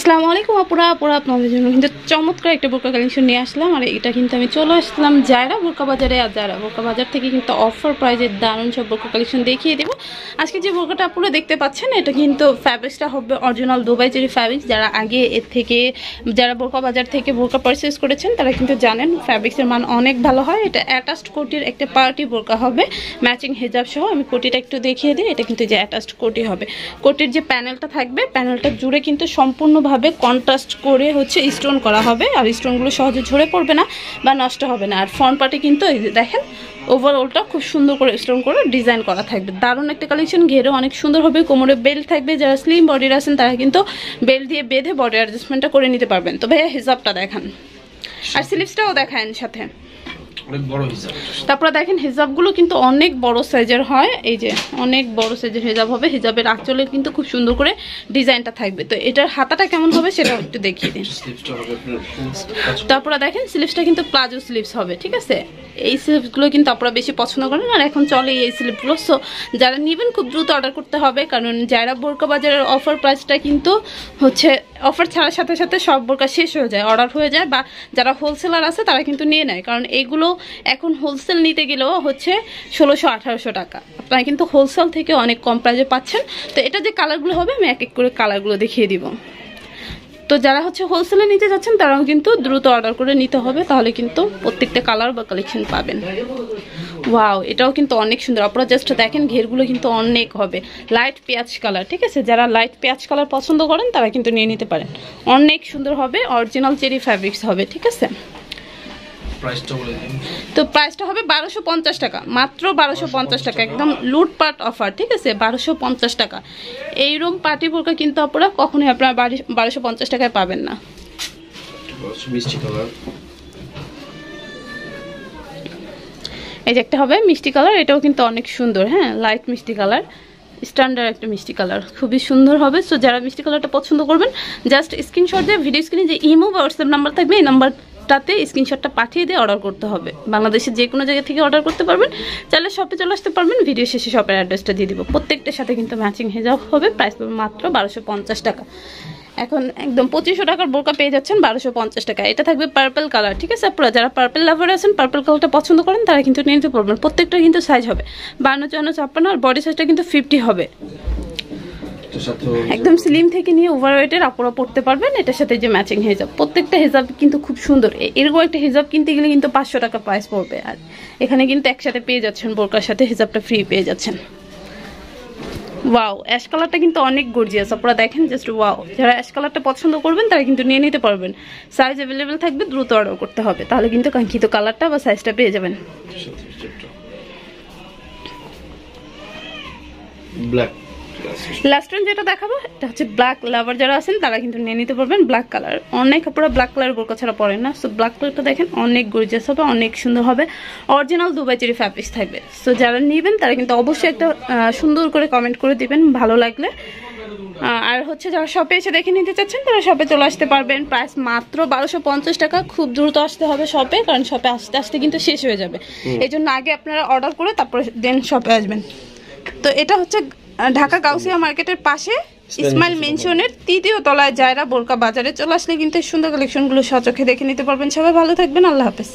আসসালামু আলাইকুম আপুরা। আপুরা, আপনাদের জন্য কিন্তু চমৎকার একটা বোরকা কালেকশন নিয়ে আসলাম। আর এটা কিন্তু আমি চলে আসলাম জায়রা বোরকা বাজারে। আর জায়রা বোরকা বাজার থেকে কিন্তু অফার প্রাইজে দারুণ সব বোরকা কালেকশন দেখিয়ে দেবো। আজকে যে বোরকাটা আপুরা দেখতে পাচ্ছেন, এটা কিন্তু ফ্যাব্রিক্সটা হবে অরিজিনাল দুবাই চেরি ফ্যাব্রিক্স যারা আগে এর থেকে, যারা বোরকা বাজার থেকে বোরকা পারচেস করেছেন, তারা কিন্তু জানেন ফ্যাব্রিক্সের মান অনেক ভালো হয়। এটা অ্যাটাচড কোটির একটা পার্টি বোরকা হবে ম্যাচিং হেজাব সহ। আমি কোটিটা একটু দেখিয়ে দিই, এটা কিন্তু যে অ্যাটাচড কোটি হবে। কোটির যে প্যানেলটা থাকবে প্যানেলটা জুড়ে কিন্তু সম্পূর্ণভাবে কন্ট্রাস্ট করে হচ্ছে স্টোন করা হবে। আর স্টোনগুলো সহজে ঝরে পড়বে না বা নষ্ট হবে না। আর ফ্রন্ট পার্টে কিন্তু এই যে দেখেন ওভারঅলটা খুব সুন্দর করে স্টোন করে ডিজাইন করা থাকবে। দারুণ একটা কালেকশন ঘেরেও অনেক সুন্দর হবে, কোমরে বেল্ট থাকবে, যারা স্লিম বডির আছেন তারা কিন্তু বেল্ট দিয়ে বেঁধে বডি অ্যাডজাস্টমেন্টটা করে নিতে পারবেন। তো ভাইয়া হিসাবটা দেখান। আর স্লিপসটাও দেখান সাথে। অনেক বড় হিসাব। তারপরে দেখেন হিজাবগুলো কিন্তু অনেক বড় সাইজের হয়। এই যে অনেক বড় সাইজের হিজাব হবে। হিজাবের আঁচলে কিন্তু খুব সুন্দর করে ডিজাইনটা থাকবে। তো এটার হাতাটা কেমন হবে সেটা একটু দেখিয়ে দিন। তারপরে দেখেন স্লিপসটা কিন্তু প্লাজো স্লিপস হবে ঠিক আছে? এই স্লিপসগুলো কিন্তু আপনারা বেশি পছন্দ করেন আর এখন চলে এই স্লিপগুলো সো যারা নেবেন খুব দ্রুত অর্ডার করতে হবে কারণ যারা বোরকা বাজারের অফার প্রাইসটা কিন্তু হচ্ছে অফার ছাড়ার সাথে সাথে সব বোরকা শেষ হয়ে যায় অর্ডার হয়ে যায় বা যারা হোলসেলার আছে তারা কিন্তু নিয়ে নেয়। কারণ এগুলো এখন হোলসেল নিতে গেলেও হচ্ছে ষোলোশো, আঠারোশো টাকা। আপনারা কিন্তু হোলসেল থেকে অনেক কম প্রাইজে পাচ্ছেন। তো এটা যে কালারগুলো হবে, আমি এক এক করে কালারগুলো দেখিয়ে দিব। তো যারা হচ্ছে হোলসেলে নিতে যাচ্ছেন, তারাও কিন্তু দ্রুত অর্ডার করে নিতে হবে। তাহলে কিন্তু প্রত্যেকটা কালার বা কালেকশন পাবেন। ওয়াও এটাও কিন্তু অনেক সুন্দর। আপনারা জাস্ট দেখেন, ঘেরগুলো কিন্তু অনেক হবে। লাইট পেঁয়াজ কালার ঠিক আছে? যারা লাইট পেঁয়াজ কালার পছন্দ করেন, তারা কিন্তু নিয়ে নিতে পারেন। অনেক সুন্দর হবে। অরিজিনাল চেরি ফ্যাব্রিক্স হবে, ঠিক আছে? প্রাইসটা বলে দিন। তো প্রাইসটা হবে বারোশো পঞ্চাশ টাকা। মাত্র বারোশো পঞ্চাশ টাকা। একদম লুটপাট অফার ঠিক আছে? বারোশো পঞ্চাশ টাকা। এইরকম পার্টি বোরকা কিন্তু আপনারা কখনোই আপনারা বারোশো পঞ্চাশ টাকায় পাবেন না। মিষ্টি কালার এই যে একটা হবে মিষ্টি কালার এটাও কিন্তু অনেক সুন্দর হ্যাঁ? লাইট মিষ্টি কালার স্ট্যান্ডার্ড একটা মিষ্টি কালার খুবই সুন্দর হবে। সো যারা মিষ্টি কালারটা পছন্দ করবেন জাস্ট স্ক্রিনশট দিয়ে ভিডিও স্ক্রিনে যে ইমো বা হোয়াটসঅ্যাপ নাম্বার থাকবে এই নাম্বারটাতে স্ক্রিনশটটা পাঠিয়ে দিয়ে অর্ডার করতে হবে। বাংলাদেশের যে কোনো জায়গা থেকে অর্ডার করতে পারবেন। চাইলে শপে চলে আসতে পারবেন। ভিডিও শেষে শপের অ্যাড্রেসটা দিয়ে দিব। প্রত্যেকটার সাথে কিন্তু ম্যাচিং হেজাব হবে। প্রাইস পাবে মাত্র বারোশো টাকা। এখন একদম পঁচিশশো টাকার বোরকা পেয়ে যাচ্ছেন বারোশো পঞ্চাশ টাকা। এটা থাকবে পার্পল কালার ঠিক আছে আপনারা যারা পার্পল লাভার আছেন পার্পল কালারটা পছন্দ করেন, তারা কিন্তু নিয়ে নিতে পারবেন। প্রত্যেকটা কিন্তু সাইজ হবে। বান্ন, চুয়ান্ন, ছাপ্পান্ন, আর বডি সাইজটা কিন্তু ফিফটি হবে। একদম স্লিম থেকে নিয়ে ওভার ওয়েটের আপনারা পড়তে পারবেন এটার সাথে যে ম্যাচিং হেজাব প্রত্যেকটা হেজাব কিন্তু খুব সুন্দর। এরকম একটা হেজাব কিনতে গেলে কিন্তু পাঁচশো টাকা প্রাইস পড়বে। আর এখানে কিন্তু একসাথে পেয়ে যাচ্ছেন বোরকার সাথে হেজাবটা ফ্রি পেয়ে যাচ্ছেন। ওয়াও অ্যাশ কালারটা কিন্তু অনেক গর্জিয়াস আপনারা দেখেন জাস্ট ওয়াও যারা অ্যাশ কালারটা পছন্দ করবেন তারা কিন্তু নিয়ে নিতে পারবেন। সাইজ অ্যাভেলেবেল থাকবে দ্রুত অর্ডার করতে হবে। তাহলে কিন্তু কাঙ্ক্ষিত কালারটা বা সাইজটা পেয়ে যাবেন। ব্ল্যাক লাস্ট টাইম যেটা দেখাবো এটা হচ্ছে ব্ল্যাক লাভার যারা আছেন তারা কিন্তু নিয়ে নিতে পারবেন ব্ল্যাক কালার অনেক আপনারা ব্ল্যাক কালার বোরকা ছাড়া পরেন না। সো ব্ল্যাক কালারটা দেখেন অনেক গর্জিয়াস হবে অনেক সুন্দর হবে। অরিজিনাল দুবাই চেরি ফ্যাব্রিক্স থাকবে। সো যারা নেবেন তারা কিন্তু অবশ্যই একটা সুন্দর করে কমেন্ট করে দিবেন ভালো লাগলে। আর হচ্ছে যারা শপে এসে দেখে নিতে চাচ্ছেন তারা শপে চলে আসতে পারবেন। প্রাইস মাত্র বারোশো পঞ্চাশ টাকা। খুব দ্রুত আসতে হবে শপে কারণ শপে আসতে আসতে কিন্তু শেষ হয়ে যাবে। এই জন্য আগে আপনারা অর্ডার করে তারপরে দেন শপে আসবেন। তো এটা হচ্ছে ঢাকা গাউসিয়া মার্কেটের পাশে ইসমাইল মেনশনের তৃতীয় তলায় জায়রা বোরকা বাজারে চলে আসলে কিন্তু সুন্দর কালেকশনগুলো সচোখে দেখে নিতে পারবেন। সবাই ভালো থাকবেন আল্লাহ হাফেজ।